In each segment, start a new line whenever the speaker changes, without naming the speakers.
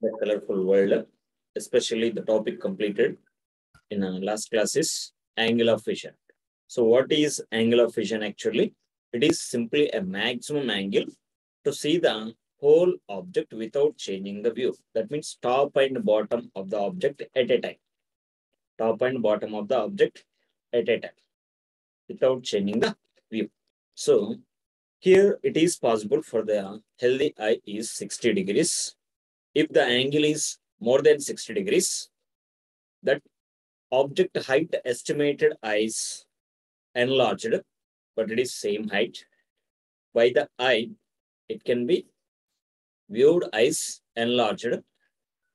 the colorful world, especially the topic completed in our last class is angle of vision. So what is angle of vision actually? It is simply a maximum angle to see the whole object without changing the view. That means top and bottom of the object at a time. Top and bottom of the object at a time without changing the view. So here it is possible for the healthy eye is 60 degrees. If the angle is more than 60 degrees, that object height estimated is enlarged, but it is same height. By the eye, it can be viewed as enlarged.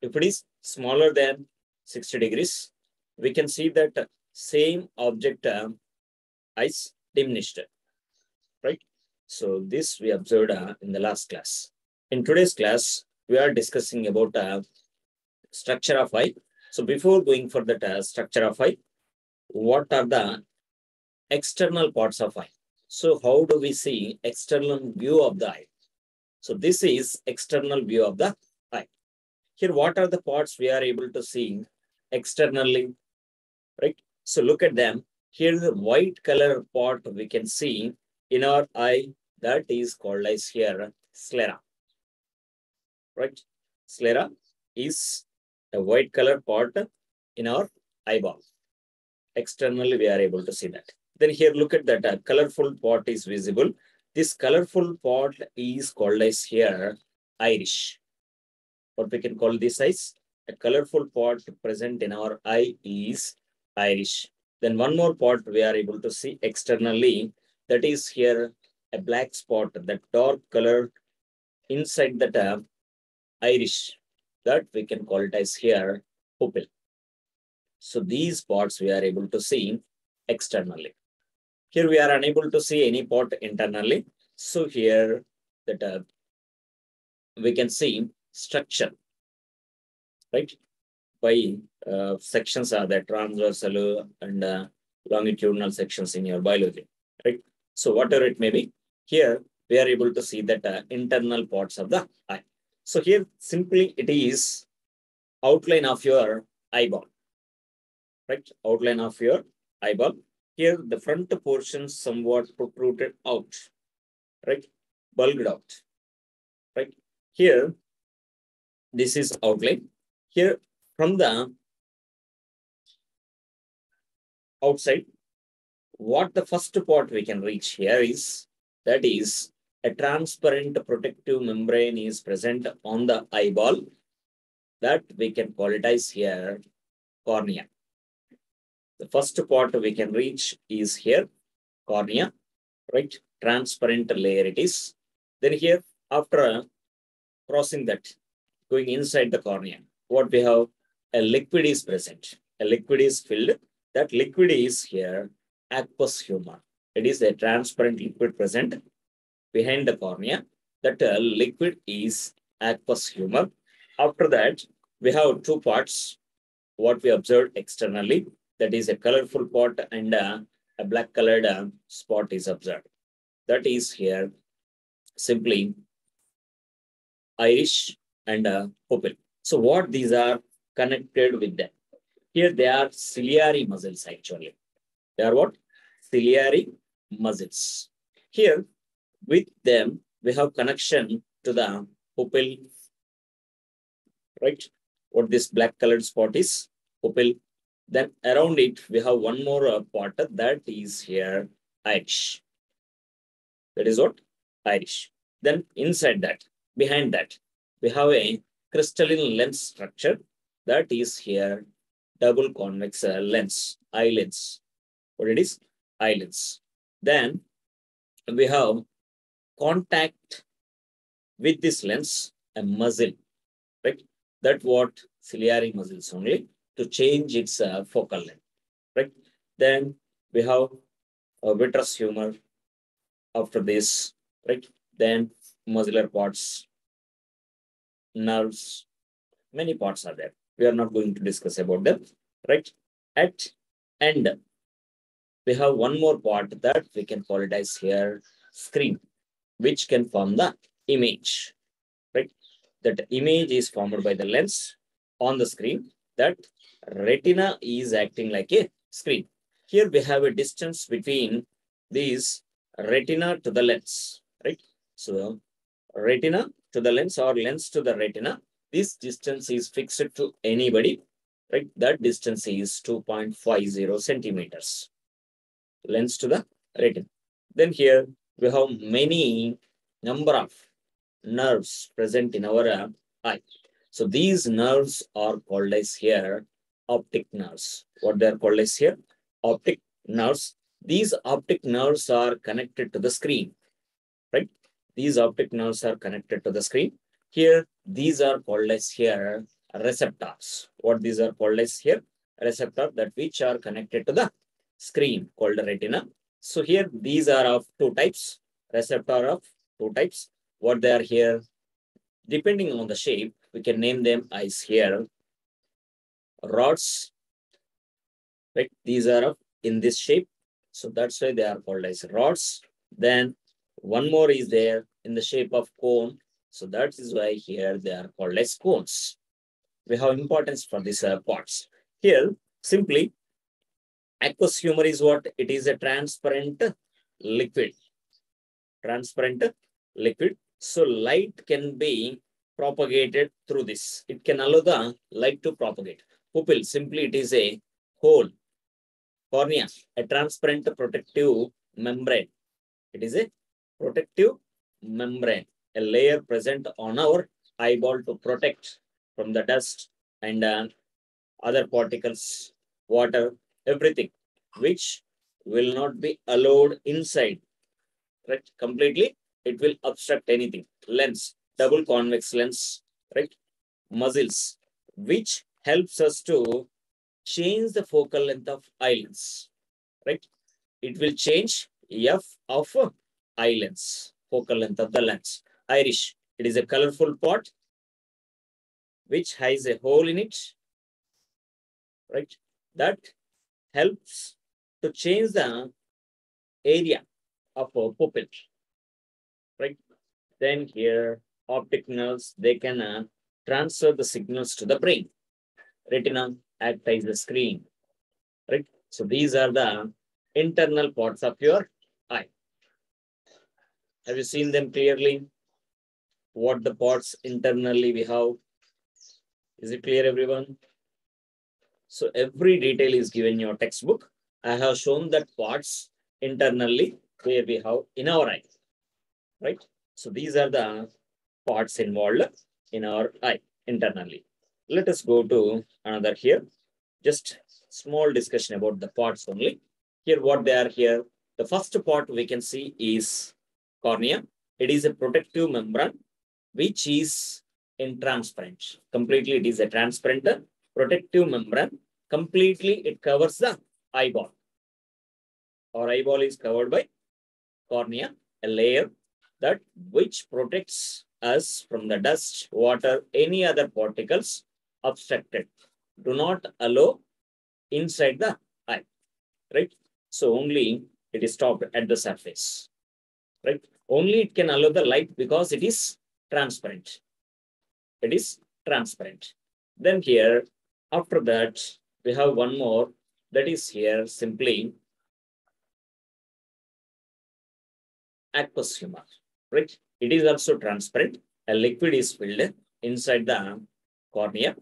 If it is smaller than 60 degrees, we can see that same object uh, is diminished, right? So this we observed uh, in the last class. In today's class, we are discussing about uh, structure of eye. So before going for the uh, structure of eye, what are the external parts of eye? So how do we see external view of the eye? So this is external view of the eye. Here, what are the parts we are able to see externally, right? So look at them. Here, the white color part we can see in our eye that is called as here sclera, right? Sclera is a white color part in our eyeball. Externally, we are able to see that. Then here, look at that uh, colorful part is visible. This colorful part is called as here iris. What we can call this as a colorful part present in our eye is iris. Then one more part we are able to see externally that is here a black spot, that dark color inside that uh, iris that we can call it as here pupil. So these parts we are able to see externally. Here we are unable to see any part internally. So here that uh, we can see structure, right? By uh, sections are the transversal and uh, longitudinal sections in your biology, right? So whatever it may be, here we are able to see that uh, internal parts of the eye. So here simply it is outline of your eyeball, right? Outline of your eyeball. Here the front portion somewhat protruded out, right? Bulged out, right? Here, this is outline. Here from the outside, what the first part we can reach here is, that is a transparent protective membrane is present on the eyeball that we can as here cornea. The first part we can reach is here cornea, right? Transparent layer it is. Then here after uh, crossing that, going inside the cornea, what we have a liquid is present. A liquid is filled. That liquid is here aqueous humor. It is a transparent liquid present behind the cornea. That uh, liquid is aqueous humor. After that, we have two parts. What we observed externally, that is a colorful part and uh, a black colored uh, spot is observed. That is here simply iris and uh, pupil. So what these are connected with them? Here they are ciliary muscles actually. They are what? Ciliary muscles. Here with them, we have connection to the pupil, right? What this black colored spot is, pupil. Then around it, we have one more uh, part that is here, iris. That is what? Iris. Then inside that, behind that, we have a crystalline lens structure that is here double convex uh, lens, eye lens. What it is? Eye lens. Then we have contact with this lens, a muscle, right? That what ciliary muscles only to change its uh, focal length, right? Then we have a vitreous humor after this, right? Then muscular parts, nerves, many parts are there. We are not going to discuss about them, right? At end, we have one more part that we can call it as here screen, which can form the image, right? that image is formed by the lens on the screen that retina is acting like a screen. Here we have a distance between these retina to the lens, right? So retina to the lens or lens to the retina, this distance is fixed to anybody, right? That distance is 2.50 centimeters. Lens to the retina. Then here we have many number of nerves present in our uh, eye. So these nerves are called as here optic nerves. What they are called as here? Optic nerves. These optic nerves are connected to the screen, right? These optic nerves are connected to the screen. Here, these are called as here receptors. What these are called as here? Receptor that which are connected to the screen called retina. So here, these are of two types. Receptor of two types. What they are here? Depending on the shape, we can name them as here rods. Right? These are of in this shape. So that's why they are called as rods. Then one more is there in the shape of cone. So that is why here they are called as cones. We have importance for these uh, parts. Here, simply, aqueous humor is what? It is a transparent liquid. Transparent liquid. So light can be propagated through this. It can allow the light to propagate. Pupil, simply it is a hole. Cornea, a transparent protective membrane. It is a protective membrane, a layer present on our eyeball to protect from the dust and uh, other particles, water, everything, which will not be allowed inside, right? Completely, it will obstruct anything. Lens, double convex lens, right? Muscles, which helps us to change the focal length of lens, right? It will change F of lens, focal length of the lens. Iris, it is a colorful pot which has a hole in it, right? That helps to change the area of a pupil, right? Then here, optic nerves, they can uh, transfer the signals to the brain. Retina act as the screen, right? So these are the internal parts of your eye. Have you seen them clearly? What the parts internally we have? Is it clear, everyone? So every detail is given in your textbook. I have shown that parts internally where we have in our eye, right? So these are the parts involved in our eye internally. Let us go to another here. Just small discussion about the parts only. Here, what they are here. The first part we can see is cornea. It is a protective membrane which is in transparent. Completely, it is a transparent protective membrane. Completely, it covers the eyeball. Our eyeball is covered by cornea, a layer that which protects us from the dust, water, any other particles obstructed. Do not allow inside the eye, right? So only it is stopped at the surface, right? Only it can allow the light because it is transparent. It is transparent. Then here, after that, we have one more that is here simply aqueous humor, right? It is also transparent. A liquid is filled inside the cornea,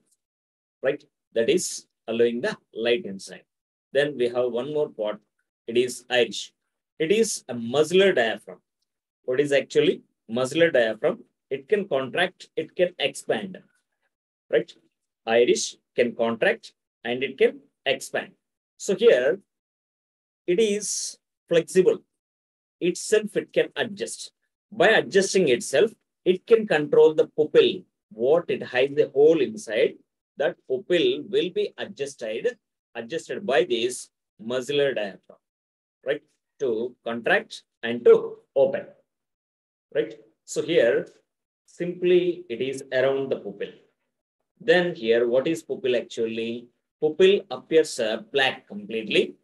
right? That is allowing the light inside. Then we have one more part. It is iris. It is a muscular diaphragm. What is actually muscular diaphragm? It can contract, it can expand, right? Iris can contract and it can expand. So here, it is flexible. Itself, it can adjust. By adjusting itself, it can control the pupil, what it has the hole inside that pupil will be adjusted, adjusted by this muscular diaphragm, right? To contract and to open, right? So here, simply it is around the pupil. Then here, what is pupil actually? Pupil appears uh, black completely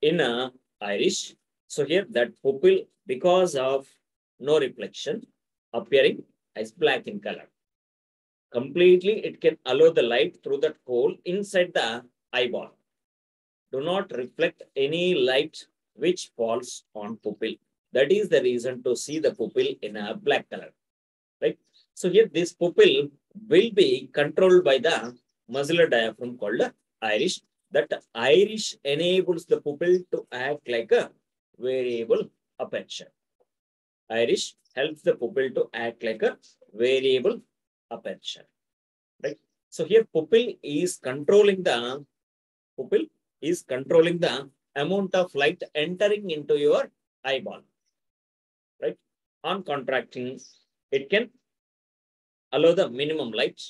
in a iris. So here that pupil, because of no reflection, appearing as black in color. completely it can allow the light through that hole inside the eyeball. Do not reflect any light which falls on pupil. That is the reason to see the pupil in a black color, right? So here this pupil will be controlled by the muscular diaphragm called iris. That Iris enables the pupil to act like a variable aperture. Iris helps the pupil to act like a variable aperture, right? So here pupil is controlling the pupil is controlling the amount of light entering into your eyeball, right? On contracting, it can allow the minimum light,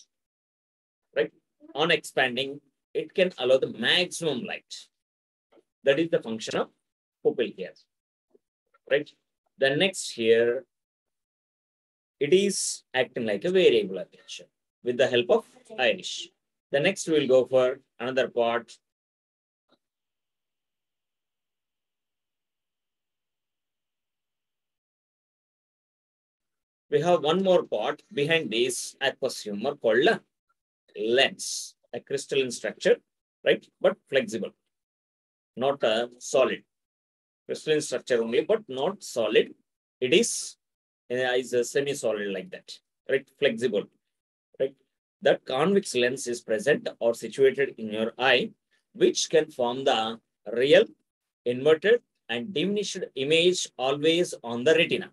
right? On expanding, it can allow the maximum light. That is the function of pupil here, right? The next here, it is acting like a variable aperture with the help of iris. The next we'll go for another part. We have one more part behind this aqueous humor called lens, a crystalline structure, right? But flexible, not a solid. Crystalline structure only, but not solid. It is, uh, is a semi-solid like that, right? Flexible, right? That convex lens is present or situated in your eye, which can form the real, inverted, and diminished image always on the retina,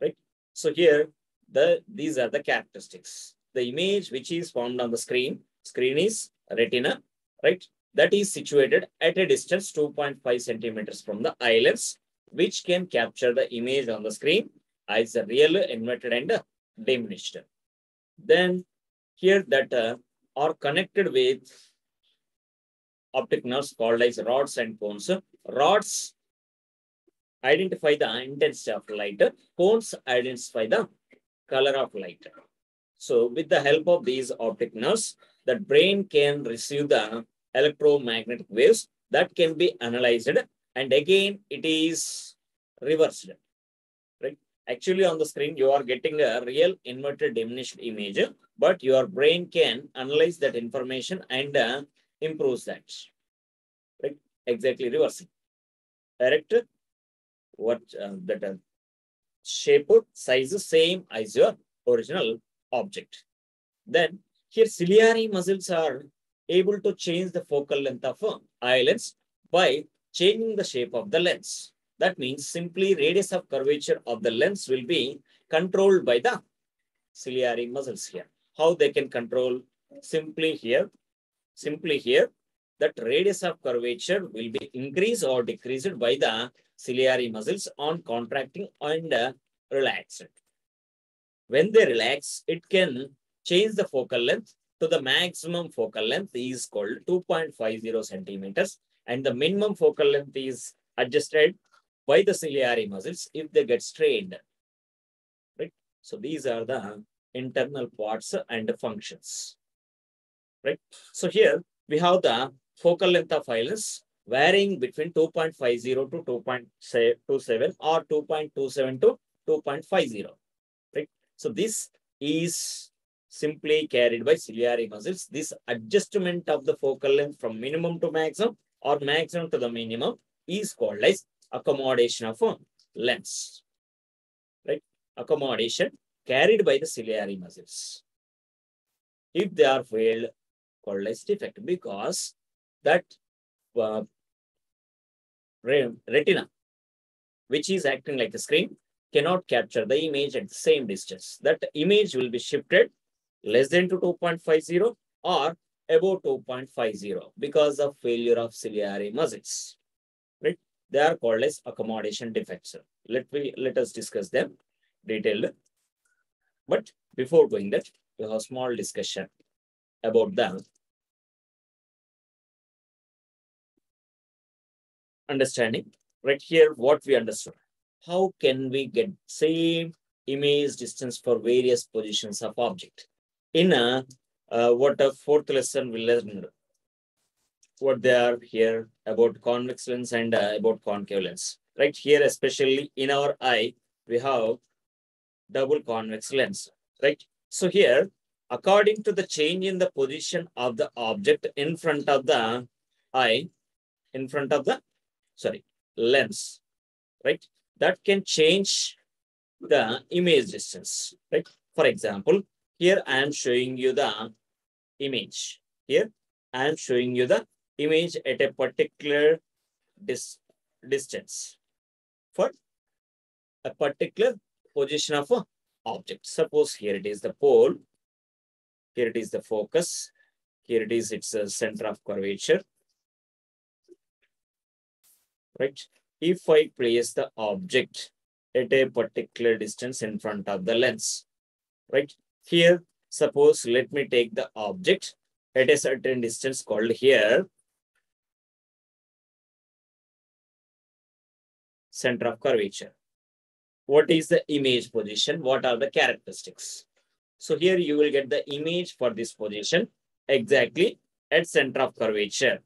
right? So here, the these are the characteristics. The image which is formed on the screen, screen is retina, right? That is situated at a distance 2.5 centimeters from the eye lens, which can capture the image on the screen as a real, inverted, and diminished. Then here that uh, are connected with optic nerves called as rods and cones. Rods identify the intensity of light. Cones identify the color of light. So with the help of these optic nerves, the brain can receive the electromagnetic waves that can be analyzed and again it is reversed. Right? Actually on the screen you are getting a real inverted diminished image, but your brain can analyze that information and uh, improves that. Right? Exactly reversing. Correct? what uh, that uh, shape or size is same as your original object. Then here ciliary muscles are able to change the focal length of eye lens by changing the shape of the lens. That means simply radius of curvature of the lens will be controlled by the ciliary muscles here. How they can control simply here, simply here, that radius of curvature will be increased or decreased by the ciliary muscles on contracting and uh, relaxed. When they relax, it can change the focal length to the maximum focal length is called 2.50 centimeters and the minimum focal length is adjusted by the ciliary muscles if they get strained. Right? So these are the internal parts and functions. Right? So here we have the focal length of eye lens varying between 2.50 to 2.27 or 2.27 to 2.50. So this is simply carried by ciliary muscles. This adjustment of the focal length from minimum to maximum or maximum to the minimum is called as accommodation of lens. Right? Accommodation carried by the ciliary muscles. If they are failed, called as defect because that uh, retina, which is acting like a screen, cannot capture the image at the same distance. That image will be shifted less than to 2.50 or above 2.50 because of failure of ciliary muscles. Right? They are called as accommodation defects. Let me let us discuss them detailed. But before going that, we have a small discussion about the understanding. Right here, what we understood. How can we get same image distance for various positions of object? in a uh, what a fourth lesson we learned what they are here about convex lens and uh, about concave lens. Right here, especially in our eye, we have double convex lens. Right. So here, according to the change in the position of the object in front of the eye, in front of the, sorry, lens, right? That can change the image distance, right? For example, here I am showing you the image. Here I am showing you the image at a particular dis distance for a particular position of a object. Suppose here it is the pole, here it is the focus, here it is its center of curvature. Right? If I place the object at a particular distance in front of the lens, right? Here, suppose let me take the object at a certain distance called here center of curvature. What is the image position? What are the characteristics? So here you will get the image for this position exactly at center of curvature.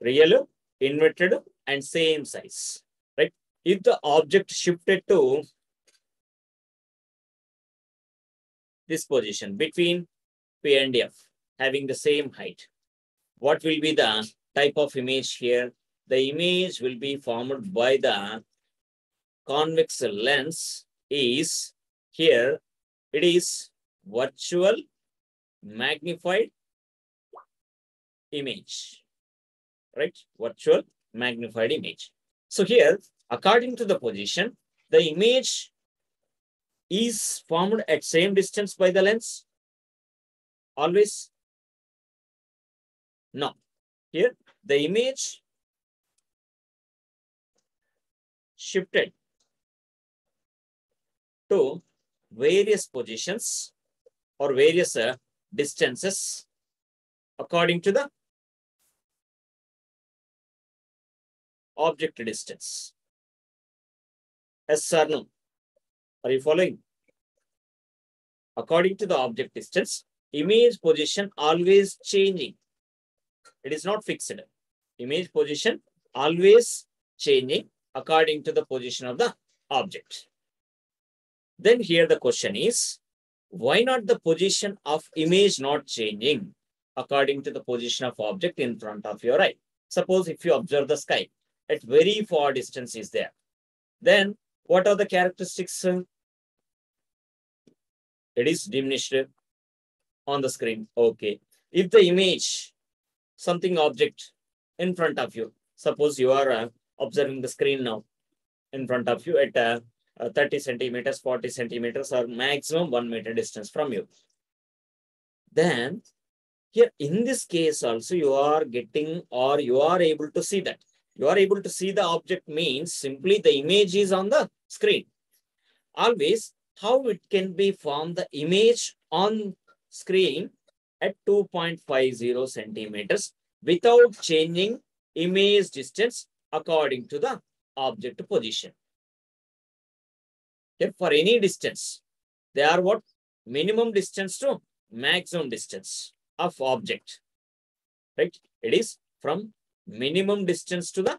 Real, inverted, and same size, right? If the object shifted to this position between P and F, having the same height, what will be the type of image here? The image will be formed by the convex lens is here it is virtual magnified image, right? Virtual magnified image. So here, according to the position, the image is formed at same distance by the lens. Always? No. Here, the image shifted to various positions or various uh, distances according to the object distance. Yes or no? Are you following? According to the object distance, image position always changing. It is not fixed. Image position always changing according to the position of the object. Then here the question is, why not the position of image not changing according to the position of object in front of your eye? Suppose if you observe the sky at very far distance is there. Then what are the characteristics? It is diminished on the screen. Okay. If the image, something object in front of you, suppose you are uh, observing the screen now in front of you at uh, uh, 30 centimeters, 40 centimeters, or maximum one meter distance from you. Then here in this case also you are getting or you are able to see that. You are able to see the object means simply the image is on the screen. Always how it can be formed the image on screen at 2.50 centimeters without changing image distance according to the object position Here for any distance, they are what? Minimum distance to maximum distance of object, right? It is from minimum distance to the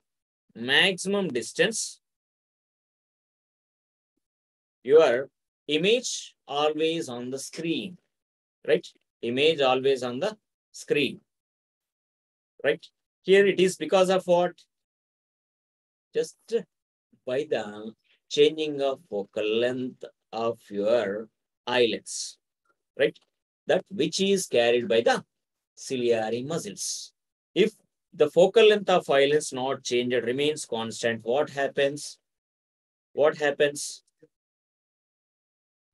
maximum distance. Your image always on the screen, right? Image always on the screen, right? Here it is because of what? Just by the changing of focal length of your eye lens, right? That which is carried by the ciliary muscles. If the focal length of eye lens not changed, it remains constant, what happens? What happens?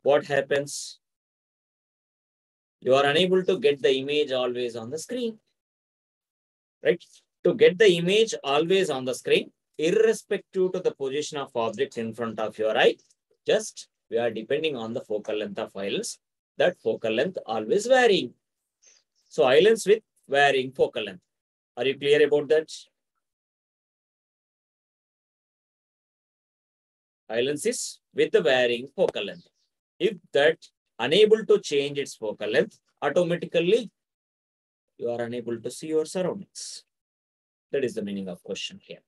What happens? You are unable to get the image always on the screen, right? To get the image always on the screen, irrespective to the position of object in front of your eye, just we are depending on the focal length of lens. That focal length always varying. So lens with varying focal length. Are you clear about that? Eye lens is with the varying focal length. If that unable to change its focal length, automatically you are unable to see your surroundings. That is the meaning of question here.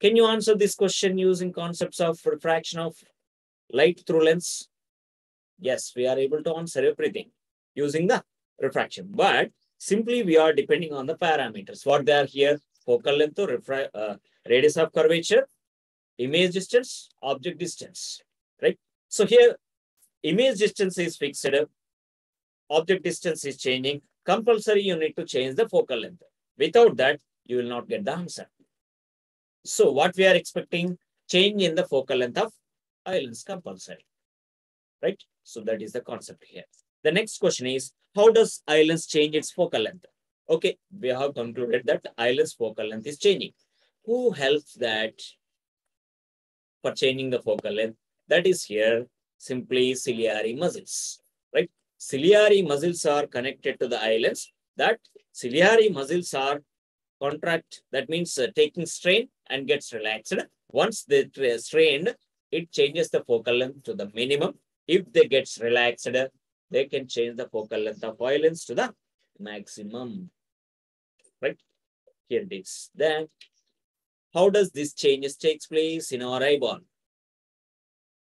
Can you answer this question using concepts of refraction of light through lens? Yes, we are able to answer everything. using the refraction. But simply we are depending on the parameters. What they are here, focal length, uh, radius of curvature, image distance, object distance, right? So here, image distance is fixed, object distance is changing. Compulsory, you need to change the focal length. Without that, you will not get the answer. So what we are expecting, change in the focal length of eye lens compulsory, right? So that is the concept here. The next question is, how does eye lens change its focal length? Okay, we have concluded that eye lens focal length is changing. Who helps that for changing the focal length? That is here simply ciliary muscles, right? Ciliary muscles are connected to the eye lens. That ciliary muscles are contract, that means uh, taking strain and gets relaxed. Once they strained, it changes the focal length to the minimum. If they gets relaxed, they can change the focal length of eye lens to the maximum. Right? Here it is. Then, how does this changes takes place in our eyeball?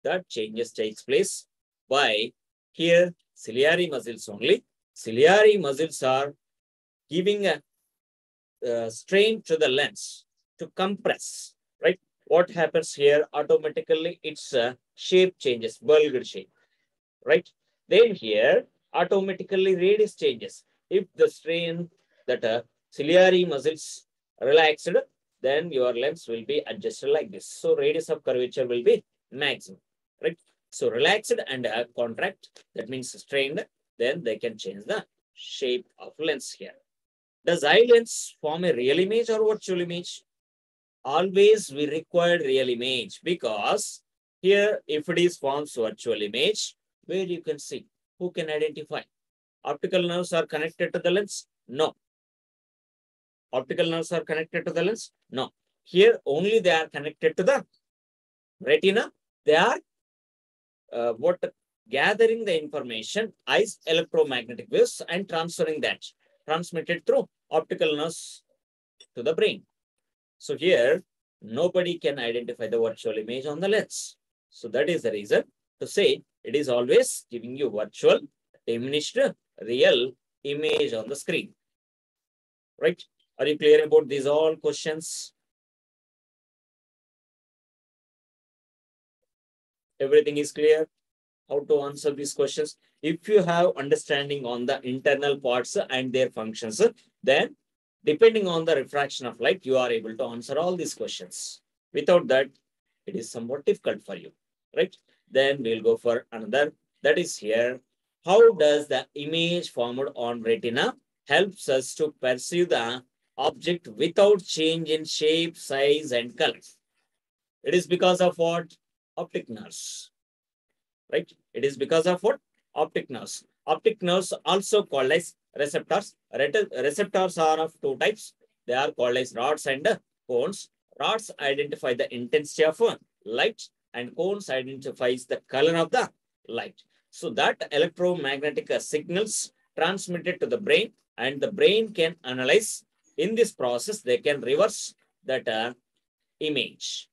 That changes takes place by here ciliary muscles only. Ciliary muscles are giving a strain to the lens to compress, right? What happens here automatically, its uh, shape changes, bulged shape, right? Then here, automatically radius changes. If the strain that uh, ciliary muscles relaxed, then your lens will be adjusted like this. So radius of curvature will be maximum, right? So relaxed and uh, contract, that means strained, then they can change the shape of lens here. Does eye lens form a real image or virtual image? Always we require real image because here if it is forms virtual image, where you can see, who can identify? Optical nerves are connected to the lens? No. Optical nerves are connected to the lens? No. Here only they are connected to the retina. They are uh, what gathering the information, eyes electromagnetic waves and transferring that transmitted through optical nerves to the brain. So here, nobody can identify the virtual image on the lens. So that is the reason to say it is always giving you virtual, diminished, real image on the screen. Right? Are you clear about these all questions? Everything is clear? How to answer these questions? If you have understanding on the internal parts and their functions, then depending on the refraction of light, you are able to answer all these questions. Without that, it is somewhat difficult for you, right? Then we'll go for another. That is here. How does the image formed on retina helps us to perceive the object without change in shape, size, and color? It is because of what? Optic nerves, right? It is because of what? Optic nerves. Optic nerves also called as receptors. Receptors are of two types. They are called as rods and cones. Rods identify the intensity of light and cones identifies the color of the light. So that electromagnetic signals transmitted to the brain and the brain can analyze. In this process, they can reverse that uh, image.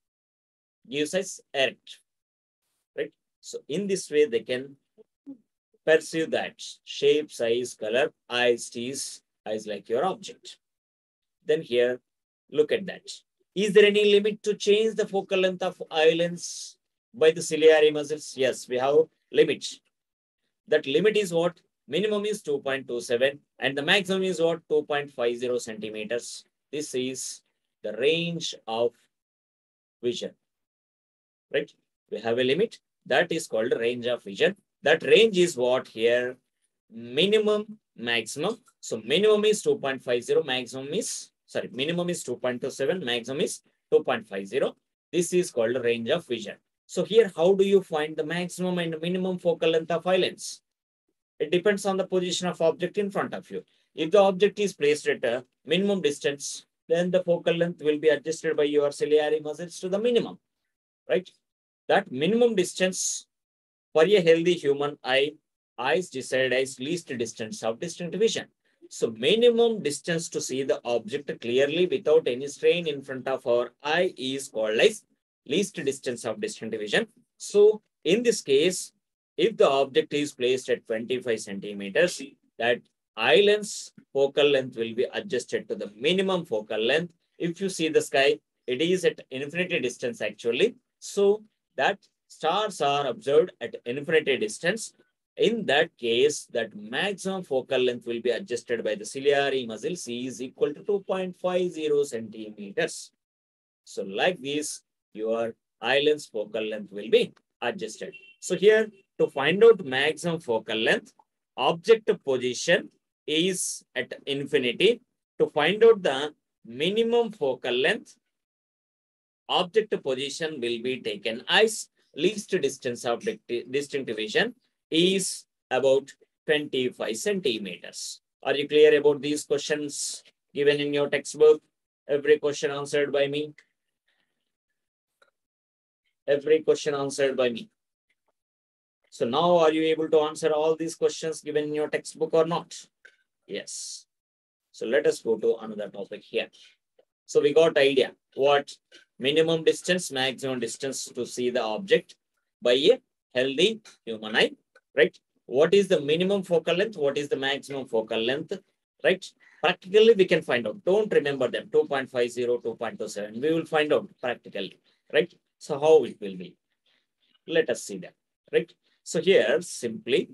Gives us erect. Right? So in this way, they can perceive that shape, size, color, eyes, teeth, eyes like your object. Then here, look at that. Is there any limit to change the focal length of lens by the ciliary muscles? Yes, we have limit. That limit is what? Minimum is 2.27 and the maximum is what? 2.50 centimeters. This is the range of vision, right? We have a limit that is called range of vision. That range is what here? Minimum, maximum. So minimum is 2.50, maximum is, sorry, minimum is 2.27, maximum is 2.50. This is called range of vision. So here, how do you find the maximum and minimum focal length of eye lens? It depends on the position of object in front of you. If the object is placed at a minimum distance, then the focal length will be adjusted by your ciliary muscles to the minimum, right? That minimum distance for a healthy human eye, eyes decide as least distance of distinct vision. So minimum distance to see the object clearly without any strain in front of our eye is called as least distance of distant vision. So in this case, if the object is placed at 25 centimeters, that eye lens focal length will be adjusted to the minimum focal length. If you see the sky, it is at infinity distance actually. So that stars are observed at infinity distance. In that case, that maximum focal length will be adjusted by the ciliary muscle C is equal to 2.50 centimeters. So like this, your eye lens focal length will be adjusted. So here to find out maximum focal length, object position is at infinity. To find out the minimum focal length, object position will be taken as least distance of distinct vision is about 25 centimeters. Are you clear about these questions given in your textbook? Every question answered by me. Every question answered by me. So now are you able to answer all these questions given in your textbook or not? Yes. So let us go to another topic here. So we got idea what minimum distance, maximum distance to see the object by a healthy human eye, right? What is the minimum focal length? What is the maximum focal length, right? Practically, we can find out. Don't remember them, 2.50, 2.27. We will find out practically, right? So how it will be? Let us see that, right? So here, simply,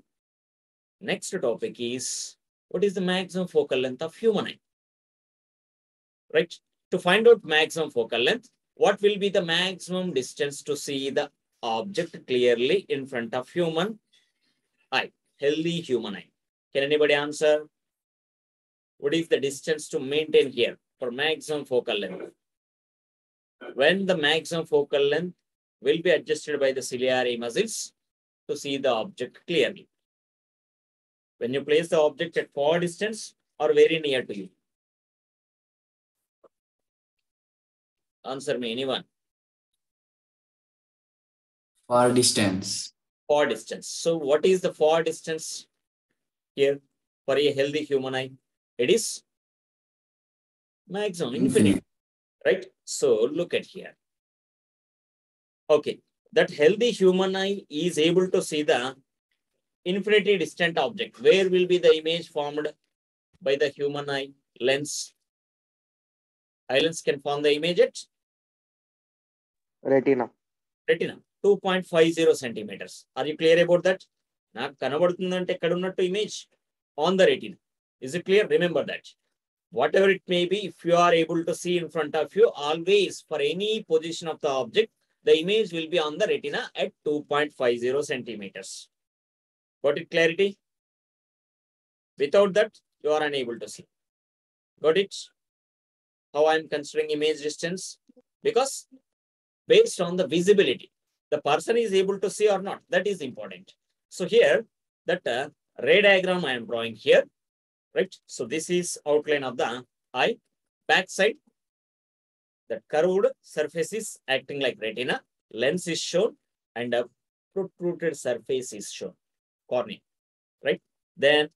next topic is, what is the maximum focal length of human eye? Right? To find out maximum focal length, what will be the maximum distance to see the object clearly in front of human healthy human eye? Can anybody answer? What is the distance to maintain here for maximum focal length? When the maximum focal length will be adjusted by the ciliary muscles to see the object clearly. When you place the object at far distance or very near to you. Answer me, anyone.
Far distance
for distance. So what is the for distance here for a healthy human eye? It is maximum, infinite, right? So look at here. Okay, that healthy human eye is able to see the infinitely distant object. Where will be the image formed by the human eye lens? Eye lens can form the image at?
Retina.
Retina. 2.50 centimeters. Are you clear about that? నాకు కనబడుతుందంటే ఎక్కడ ఉన్నట్టు image on the retina is it clear remember that what ever it may be if you are able to see in front of you always for any position of the object the image will be on the retina at 2.50 centimeters. Got it clarity? Without that, you are unable to see. Got it? How I am considering image distance? Because based on the visibility, the person is able to see or not. That is important. So here, that uh, ray diagram I am drawing here, right? So this is outline of the eye, back side, that curved surface is acting like retina, lens is shown, and a protruded surface is shown, cornea, right? Then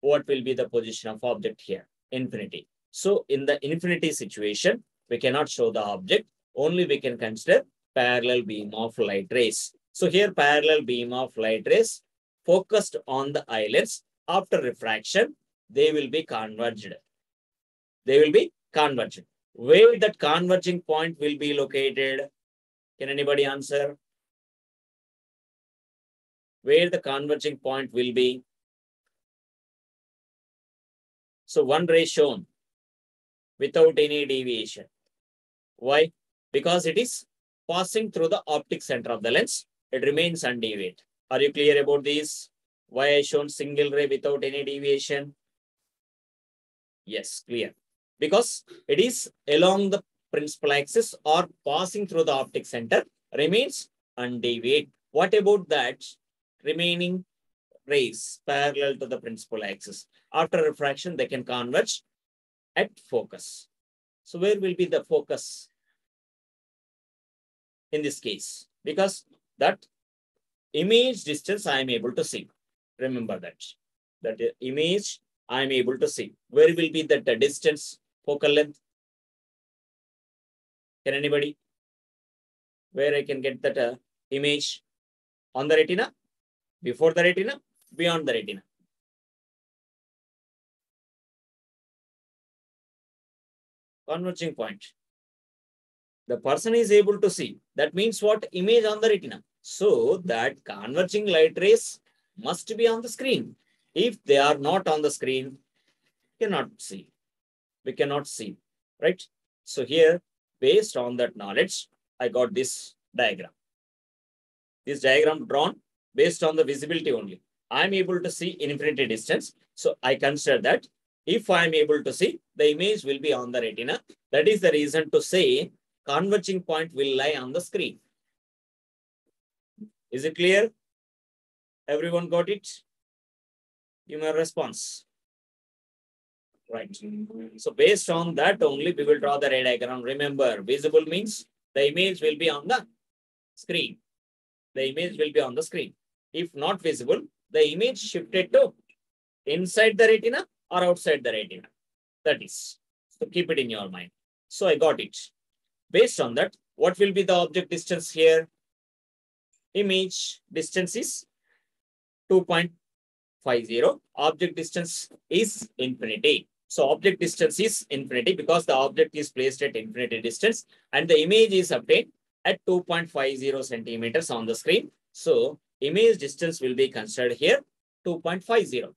what will be the position of object here? Infinity. So in the infinity situation, we cannot show the object, only we can consider parallel beam of light rays. So here parallel beam of light rays focused on the eye lens after refraction, they will be converged. They will be converged where that converging point will be located? Can anybody answer? Where the converging point will be? So one ray shown without any deviation. Why? Because it is passing through the optic center of the lens. It remains undeviated. Are you clear about this? Why I shown single ray without any deviation? Yes, clear because it is along the principal axis or passing through the optic center remains undeviated. What about that remaining rays parallel to the principal axis? After refraction, they can converge at focus. So where will be the focus in this case? Because that image distance I am able to see. Remember that. That image I am able to see. Where will be that distance focal length? Can anybody? Where I can get that uh, image on the retina? Before the retina, beyond the retina. Converging point. The person is able to see. That means what? Image on the retina. So that converging light rays must be on the screen. If they are not on the screen, cannot see. We cannot see, right? So here, based on that knowledge, I got this diagram. This diagram drawn based on the visibility only. I'm able to see infinity distance. So I consider that if I'm able to see, the image will be on the retina. That is the reason to say converging point will lie on the screen. Is it clear? Everyone got it? Give me a response. Right. So based on that only, we will draw the ray diagram. Remember, visible means the image will be on the screen. The image will be on the screen. If not visible, the image shifted to inside the retina or outside the retina. That is. So keep it in your mind. So I got it. Based on that, what will be the object distance here? Image distance is 2.50. Object distance is infinity. So object distance is infinity because the object is placed at infinity distance and the image is obtained at 2.50 centimeters on the screen. So image distance will be considered here 2.50.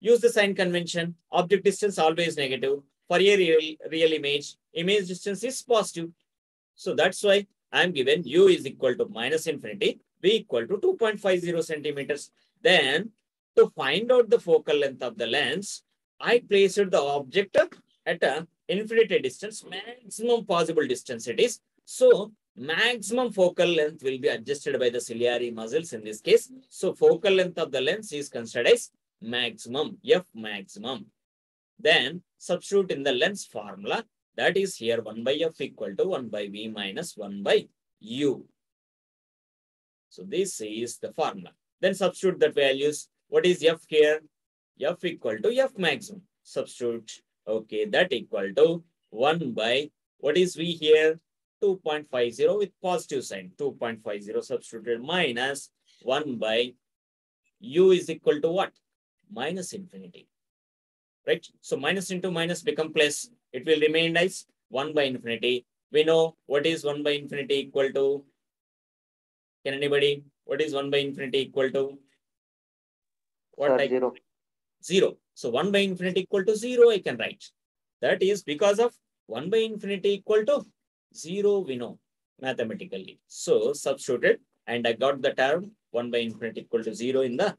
Use the sign convention. Object distance always negative. For a real, real image, image distance is positive. So that's why I'm given u is equal to minus infinity, v equal to 2.50 centimeters. Then to find out the focal length of the lens, I placed the object at a infinity distance, maximum possible distance it is. So maximum focal length will be adjusted by the ciliary muscles in this case. So focal length of the lens is considered as maximum, F maximum. Then substitute in the lens formula. That is here 1 by F equal to 1 by V minus 1 by U. So this is the formula. Then substitute the values. What is F here? F equal to F maximum. Substitute. Okay, that equal to 1 by, what is V here? 2.50 with positive sign. 2.50 substituted minus 1 by U is equal to what? Minus infinity. Right? So minus into minus become plus. It will remain as 1 by infinity. We know what is 1 by infinity equal to. Can anybody? What is 1 by infinity equal to? What
Sir,
I
zero.
0. So 1 by infinity equal to 0, I can write. That is because of 1 by infinity equal to 0, we know mathematically. So substituted and I got the term 1 by infinity equal to 0 in the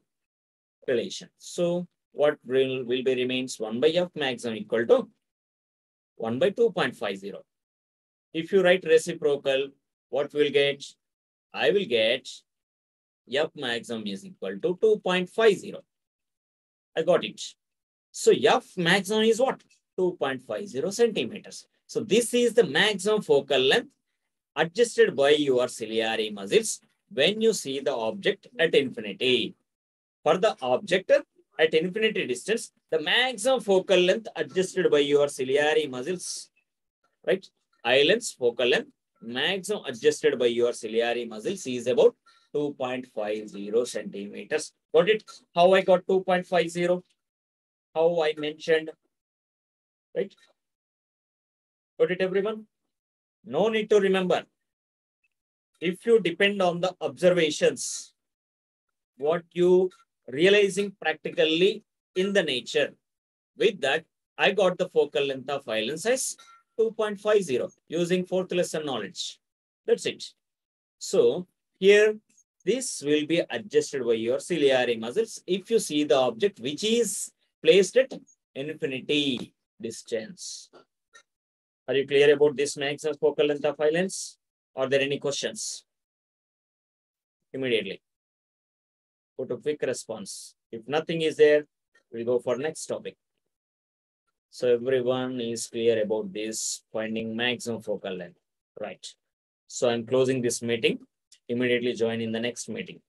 relation. So what will, will be remains 1 by f maximum equal to 1 by 2.50. If you write reciprocal, what will get? I will get f maximum is equal to 2.50. I got it. So F maximum is what? 2.50 centimeters. So this is the maximum focal length adjusted by your ciliary muscles when you see the object at infinity. For the object at infinity distance, the maximum focal length adjusted by your ciliary muscles, right? Length, focal length, maximum adjusted by your ciliary muscles is about 2.50 centimeters. Got it? How I got 2.50? How I mentioned, right? Got it, everyone? No need to remember. If you depend on the observations, what you realizing practically in the nature, with that, I got the focal length of lens as 2.50 using fourth lesson knowledge. That's it. So here this will be adjusted by your ciliary muscles if you see the object which is placed at infinity distance. Are you clear about this maximum focal length of lens? Are there any questions? Immediately. Put a quick response. If nothing is there, we'll go for next topic. So everyone is clear about this finding maximum focal length, right? So I'm closing this meeting. Immediately join in the next meeting.